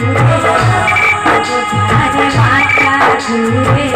घूरे अरे माता घूरे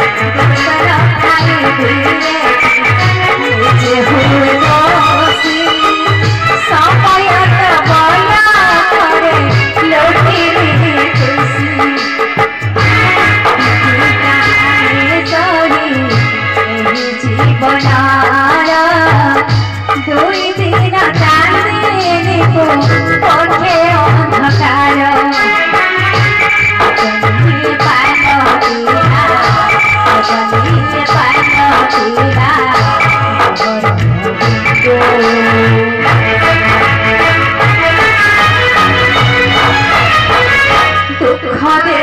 ঘরে